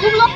Good luck.